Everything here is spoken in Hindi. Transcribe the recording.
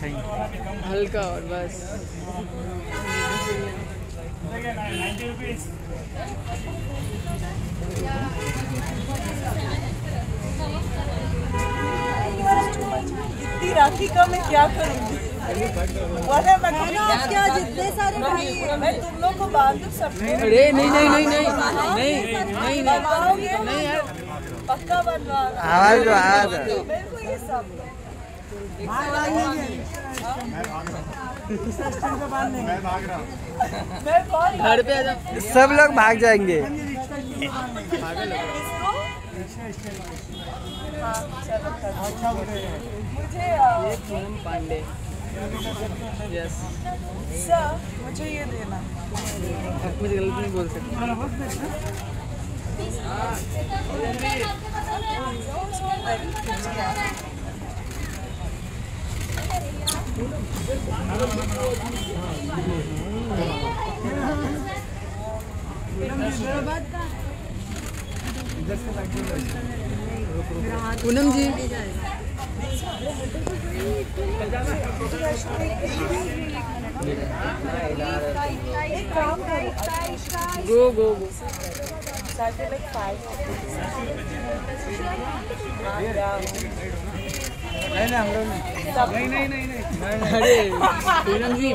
खाएँगे हल्का और बस। इतनी राखी का मैं क्या करूँगी? मैं क्या जितने सारे भाई हैं मैं तुम लोग को बाँध दूँ सबको अरे नहीं नहीं नहीं नहीं नहीं नहीं नहीं नहीं। यार। पक्का बनवाना आवाज़ आवाज़ मेरे को ये सब घर पे सब लोग भाग जाएँगे। मुझे पांडे यस सर मुझे ये देना। मुझे गलत नहीं बोल सकते पूनम जी गो गो गो Saturday like five. नहीं नहीं नहीं नहीं। अरे पूनम जी